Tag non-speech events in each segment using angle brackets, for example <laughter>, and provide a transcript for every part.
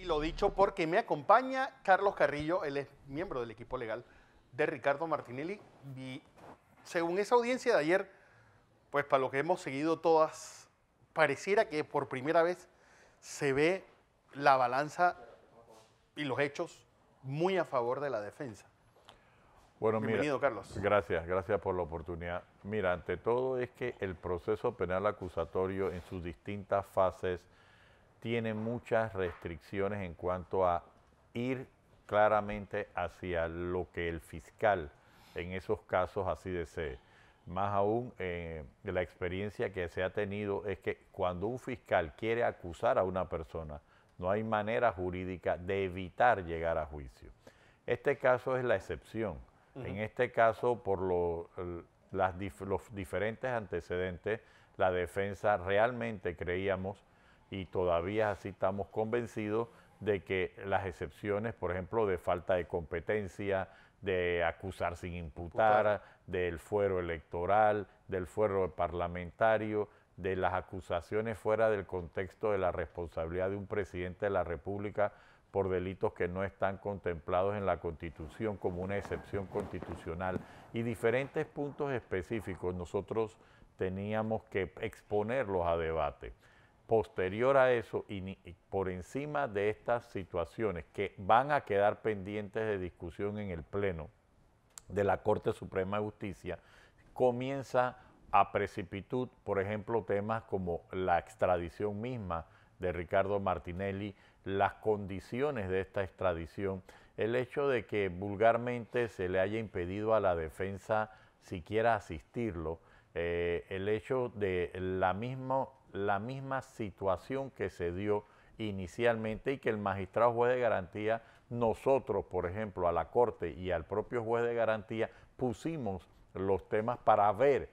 Y lo dicho porque me acompaña Carlos Carrillo, él es miembro del equipo legal de Ricardo Martinelli. Y según esa audiencia de ayer, pues para lo que hemos seguido todas, pareciera que por primera vez se ve la balanza y los hechos muy a favor de la defensa. Bueno, Bienvenido, mira, Carlos. Gracias, gracias por la oportunidad. Mira, ante todo es que el proceso penal acusatorio en sus distintas fases tiene muchas restricciones en cuanto a ir claramente hacia lo que el fiscal en esos casos así desee. Más aún, eh, la experiencia que se ha tenido es que cuando un fiscal quiere acusar a una persona, no hay manera jurídica de evitar llegar a juicio. Este caso es la excepción. En este caso, por lo, las los diferentes antecedentes, la defensa realmente creíamos y todavía así estamos convencidos de que las excepciones, por ejemplo, de falta de competencia, de acusar sin imputar, del fuero electoral, del fuero parlamentario, de las acusaciones fuera del contexto de la responsabilidad de un presidente de la República por delitos que no están contemplados en la Constitución como una excepción constitucional y diferentes puntos específicos nosotros teníamos que exponerlos a debate. Posterior a eso y, por encima de estas situaciones que van a quedar pendientes de discusión en el Pleno de la Corte Suprema de Justicia, comienza a precipitud, por ejemplo, temas como la extradición misma de Ricardo Martinelli, las condiciones de esta extradición, el hecho de que vulgarmente se le haya impedido a la defensa siquiera asistirlo, eh, el hecho de la misma, la misma situación que se dio inicialmente y que el magistrado juez de garantía, nosotros, por ejemplo, a la Corte y al propio juez de garantía, pusimos los temas para ver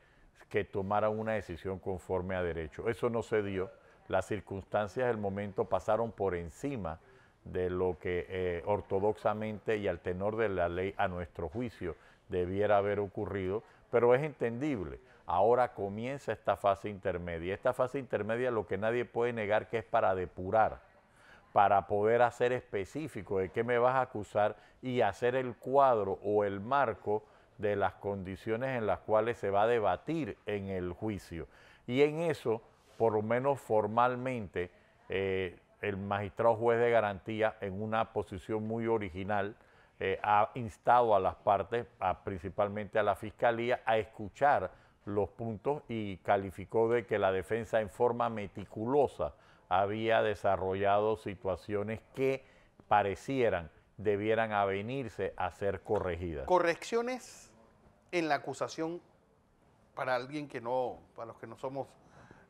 que tomaran una decisión conforme a derecho. Eso no se dio. Las circunstancias del momento pasaron por encima de lo que eh, ortodoxamente y al tenor de la ley, a nuestro juicio, debiera haber ocurrido, pero es entendible. Ahora comienza esta fase intermedia. Esta fase intermedia lo que nadie puede negar que es para depurar, para poder hacer específico de qué me vas a acusar y hacer el cuadro o el marco de las condiciones en las cuales se va a debatir en el juicio. Y en eso, por lo menos formalmente, eh, el magistrado juez de garantía, en una posición muy original, eh, ha instado a las partes, a- principalmente a la fiscalía, a escuchar los puntos y calificó de que la defensa en forma meticulosa había desarrollado situaciones que parecieran debieran avenirse a ser corregidas. Correcciones en la acusación para alguien que no, para los que no somos,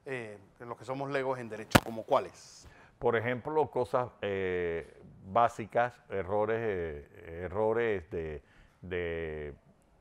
eh, los que somos legos en derecho, como cuáles. Por ejemplo, cosas eh, básicas, errores, eh, errores de, de-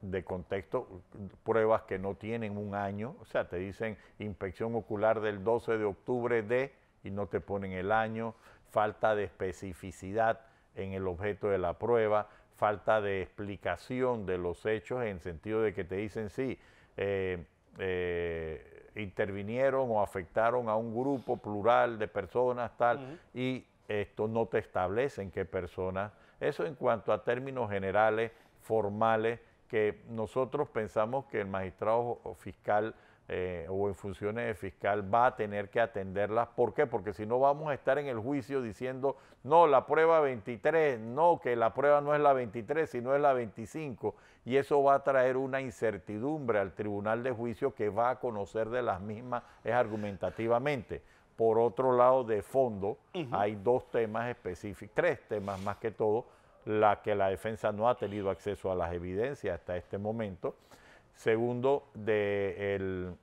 de contexto, pruebas que no tienen un año, o sea, te dicen inspección ocular del 12 de octubre de, y no te ponen el año, falta de especificidad en el objeto de la prueba, falta de explicación de los hechos en sentido de que te dicen sí, eh, eh, intervinieron o afectaron a un grupo plural de personas tal y esto no te establecen qué personas. Eso en cuanto a términos generales, formales, que nosotros pensamos que el magistrado fiscal eh, o en funciones de fiscal va a tener que atenderlas. ¿Por qué? Porque si no vamos a estar en el juicio diciendo, no, la prueba 23, no, que la prueba no es la 23, sino es la 25. Y eso va a traer una incertidumbre al tribunal de juicio que va a conocer de las mismas es argumentativamente. Por otro lado, de fondo, hay dos temas específicos, tres temas más que todo, la que la defensa no ha tenido acceso a las evidencias hasta este momento. Segundo, de el-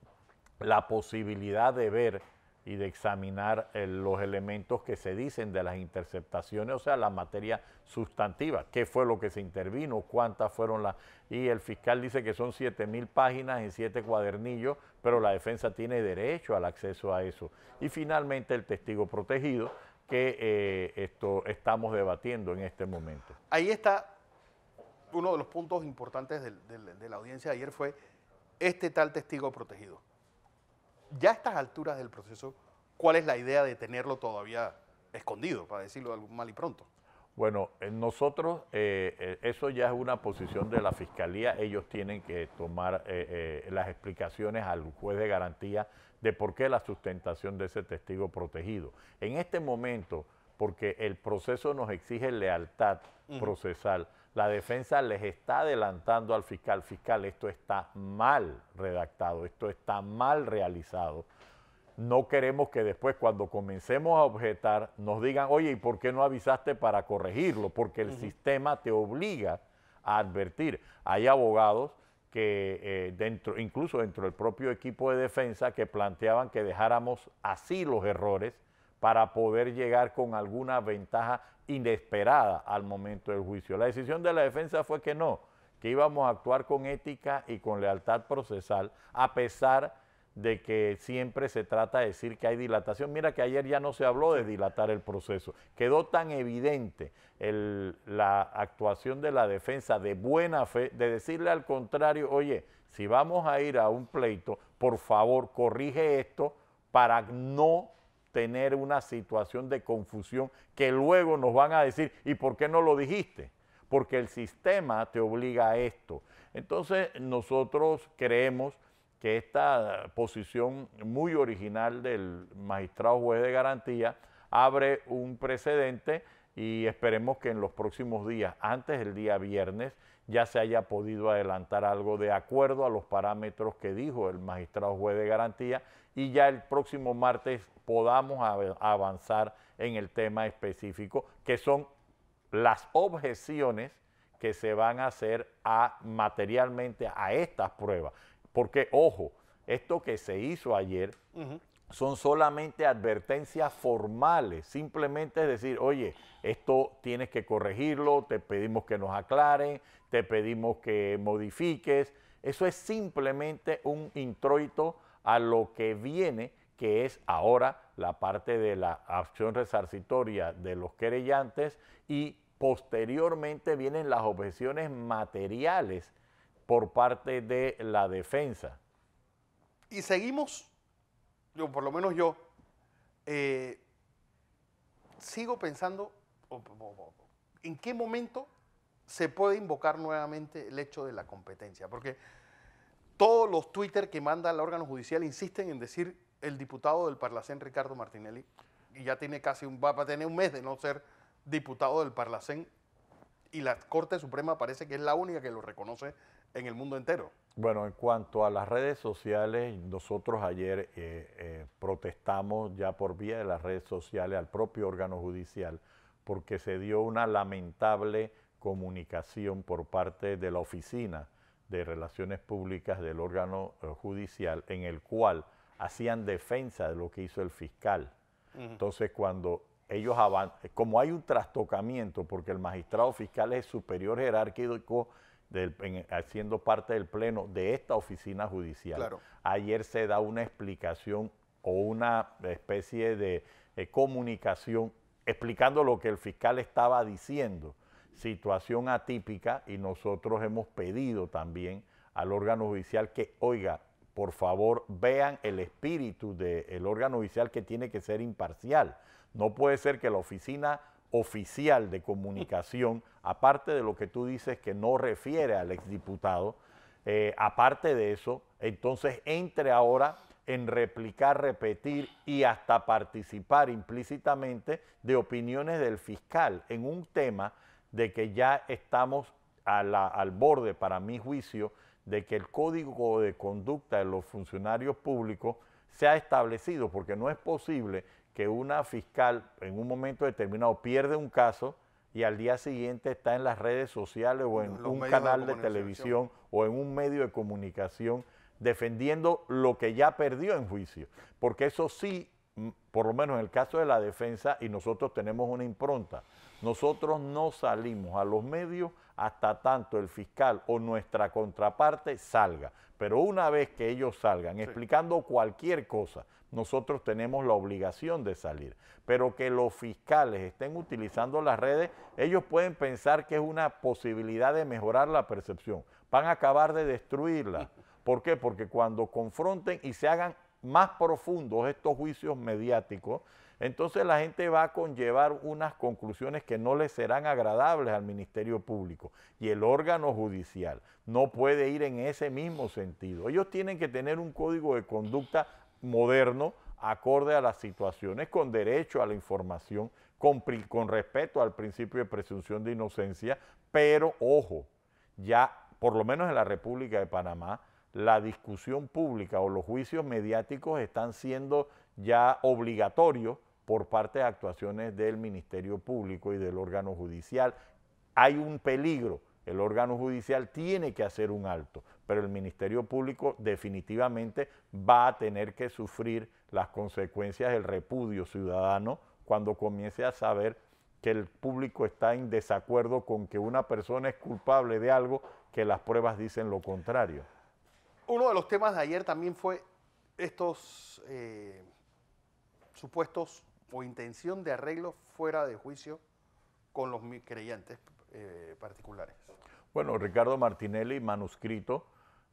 la posibilidad de ver y de examinar eh, los elementos que se dicen de las interceptaciones, o sea, la materia sustantiva, qué fue lo que se intervino, cuántas fueron las... Y el fiscal dice que son 7 mil páginas en siete cuadernillos, pero la defensa tiene derecho al acceso a eso. Y finalmente el testigo protegido, que eh, esto estamos debatiendo en este momento. Ahí está uno de los puntos importantes de la audiencia de ayer fue este tal testigo protegido. Ya a estas alturas del proceso, ¿cuál es la idea de tenerlo todavía escondido, para decirlo mal y pronto. Bueno, eh, nosotros, eh, eh, eso ya es una posición de la Fiscalía, ellos tienen que tomar las explicaciones al juez de garantía de por qué la sustentación de ese testigo protegido. En este momento, porque el proceso nos exige lealtad procesal, la defensa les está adelantando al fiscal, fiscal, esto está mal redactado, esto está mal realizado no queremos que después cuando comencemos a objetar nos digan, oye, ¿y por qué no avisaste para corregirlo? Porque el sistema te obliga a advertir. Hay abogados que eh, dentro, incluso dentro del propio equipo de defensa, que planteaban que dejáramos así los errores para poder llegar con alguna ventaja inesperada al momento del juicio. La decisión de la defensa fue que no, que íbamos a actuar con ética y con lealtad procesal, a pesar de que siempre se trata de decir que hay dilatación. Mira que ayer ya no se habló de dilatar el proceso. Quedó tan evidente la actuación de la defensa de buena fe, de decirle al contrario, oye, si vamos a ir a un pleito, por favor, corrige esto para no tener una situación de confusión que luego nos van a decir, ¿y por qué no lo dijiste? Porque el sistema te obliga a esto. Entonces nosotros creemos que esta posición muy original del magistrado juez de garantía abre un precedente y esperemos que en los próximos días, antes del día viernes, ya se haya podido adelantar algo de acuerdo a los parámetros que dijo el magistrado juez de garantía y ya el próximo martes podamos avanzar en el tema específico, que son las objeciones que se van a hacer a, materialmente a estas pruebas. Porque, ojo, esto que se hizo ayer son solamente advertencias formales, simplemente es decir, oye, esto tienes que corregirlo, te pedimos que nos aclaren, te pedimos que modifiques. Eso es simplemente un introito a lo que viene, que es ahora la parte de la acción resarcitoria de los querellantes y posteriormente vienen las objeciones materiales por parte de la defensa. Y seguimos, yo por lo menos yo, eh, sigo pensando en qué momento se puede invocar nuevamente el hecho de la competencia, porque todos los Twitter que manda el órgano judicial insisten en decir el diputado del Parlacén Ricardo Martinelli, y ya tiene casi un, va a tener un mes de no ser diputado del Parlacén, y la Corte Suprema parece que es la única que lo reconoce en el mundo entero. Bueno, en cuanto a las redes sociales, nosotros ayer eh, eh, protestamos ya por vía de las redes sociales al propio órgano judicial porque se dio una lamentable comunicación por parte de la oficina de relaciones públicas del órgano eh, judicial en el cual hacían defensa de lo que hizo el fiscal. Entonces, cuando ellos avanzan, como hay un trastocamiento, porque el magistrado fiscal es superior jerárquico haciendo parte del pleno de esta oficina judicial. Ayer se da una explicación o una especie de eh, comunicación explicando lo que el fiscal estaba diciendo, situación atípica y nosotros hemos pedido también al órgano judicial que, oiga, por favor vean el espíritu del órgano judicial que tiene que ser imparcial. No puede ser que la oficina oficial de comunicación, aparte de lo que tú dices que no refiere al exdiputado, eh, aparte de eso, entonces entre ahora en replicar, repetir y hasta participar implícitamente de opiniones del fiscal en un tema de que ya estamos al borde, para mi juicio, de que el código de conducta de los funcionarios públicos se ha establecido, porque no es posible que una fiscal en un momento determinado pierde un caso y al día siguiente está en las redes sociales o en un canal de, televisión o en un medio de comunicación defendiendo lo que ya perdió en juicio. Porque eso sí, por lo menos en el caso de la defensa, y nosotros tenemos una impronta, nosotros no salimos a los medios hasta tanto el fiscal o nuestra contraparte salga. Pero una vez que ellos salgan explicando cualquier cosa, nosotros tenemos la obligación de salir. Pero que los fiscales estén utilizando las redes, ellos pueden pensar que es una posibilidad de mejorar la percepción. Van a acabar de destruirla. <laughs> ¿Por qué? Porque cuando confronten y se hagan más profundos estos juicios mediáticos, entonces la gente va a conllevar unas conclusiones que no le serán agradables al Ministerio Público y el órgano judicial no puede ir en ese mismo sentido. Ellos tienen que tener un código de conducta moderno, acorde a las situaciones, con derecho a la información, con, con respeto al principio de presunción de inocencia, pero ojo, ya por lo menos en la República de Panamá, la discusión pública o los juicios mediáticos están siendo ya obligatorios por parte de actuaciones del Ministerio Público y del órgano judicial. Hay un peligro, el órgano judicial tiene que hacer un alto, pero el Ministerio Público definitivamente va a tener que sufrir las consecuencias del repudio ciudadano cuando comience a saber que el público está en desacuerdo con que una persona es culpable de algo que las pruebas dicen lo contrario. Uno de los temas de ayer también fue estos eh, supuestos o intención de arreglo fuera de juicio con los creyentes eh, particulares. Bueno, Ricardo Martinelli, manuscrito,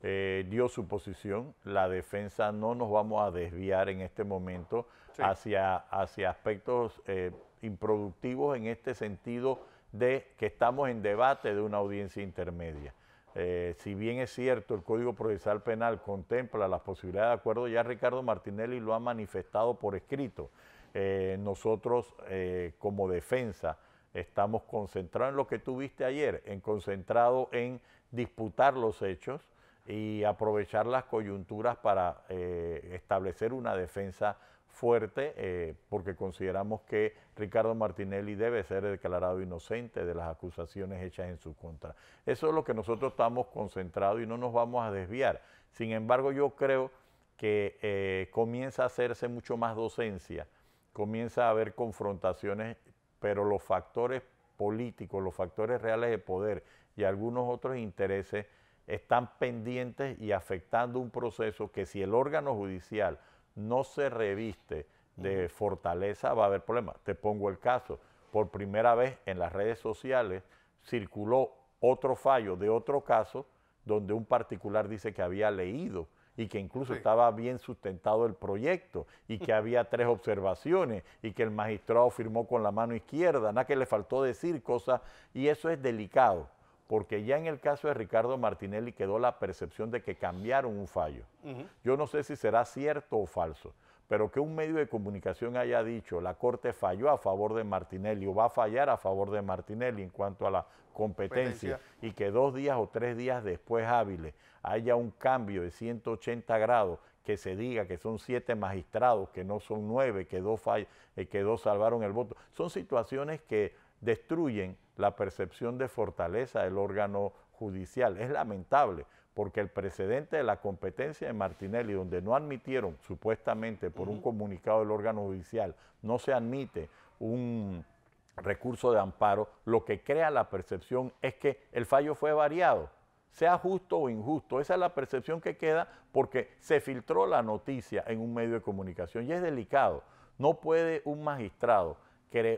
eh, dio su posición. La defensa no nos vamos a desviar en este momento hacia, hacia aspectos improductivos en este sentido de que estamos en debate de una audiencia intermedia. Eh, si bien es cierto, el Código Procesal Penal contempla las posibilidades de acuerdo, ya Ricardo Martinelli lo ha manifestado por escrito. Eh, nosotros, eh, como defensa, estamos concentrados en lo que tuviste ayer, en concentrado en disputar los hechos y aprovechar las coyunturas para establecer una defensa fuerte eh, porque consideramos que Ricardo Martinelli debe ser declarado inocente de las acusaciones hechas en su contra. Eso es lo que nosotros estamos concentrados y no nos vamos a desviar. Sin embargo, yo creo que eh, comienza a hacerse mucho más docencia, comienza a haber confrontaciones, pero los factores políticos, los factores reales de poder y algunos otros intereses están pendientes y afectando un proceso que si el órgano judicial no se reviste de fortaleza, va a haber problemas. Te pongo el caso. Por primera vez en las redes sociales circuló otro fallo de otro caso donde un particular dice que había leído y que incluso estaba bien sustentado el proyecto y que había <laughs> tres observaciones y que el magistrado firmó con la mano izquierda, nada que le faltó decir cosas y eso es delicado porque ya en el caso de Ricardo Martinelli quedó la percepción de que cambiaron un fallo. Yo no sé si será cierto o falso, pero que un medio de comunicación haya dicho la Corte falló a favor de Martinelli o va a fallar a favor de Martinelli en cuanto a la competencia, y que dos días o tres días después hábiles haya un cambio de 180 grados que se diga que son siete magistrados, que no son nueve, que dos, eh, que dos salvaron el voto. Son situaciones que destruyen la percepción de fortaleza del órgano judicial. Es lamentable porque el precedente de la competencia de Martinelli, donde no admitieron supuestamente por un comunicado del órgano judicial, no se admite un recurso de amparo, lo que crea la percepción es que el fallo fue variado, sea justo o injusto. Esa es la percepción que queda porque se filtró la noticia en un medio de comunicación y es delicado. No puede un magistrado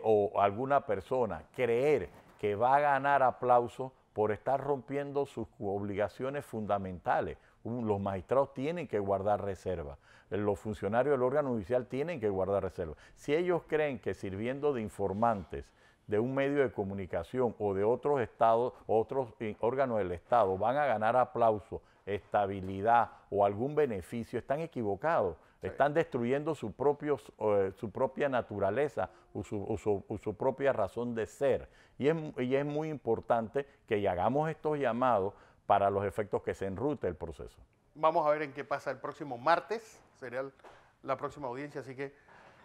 o alguna persona creer que va a ganar aplauso por estar rompiendo sus obligaciones fundamentales. Los magistrados tienen que guardar reserva, los funcionarios del órgano judicial tienen que guardar reserva. Si ellos creen que sirviendo de informantes de un medio de comunicación o de otros estados, otros eh, órganos del Estado van a ganar aplauso, estabilidad o algún beneficio, están equivocados. Están destruyendo su, eh, su propia naturaleza o su, propia razón de ser. Y es, y es muy importante que hagamos estos llamados para los efectos que se enrute el proceso. Vamos a ver en qué pasa el próximo martes, sería la próxima audiencia, así que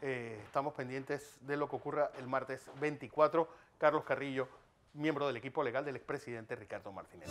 eh, estamos pendientes de lo que ocurra el martes 24. Carlos Carrillo, miembro del equipo legal del expresidente Ricardo Martínez.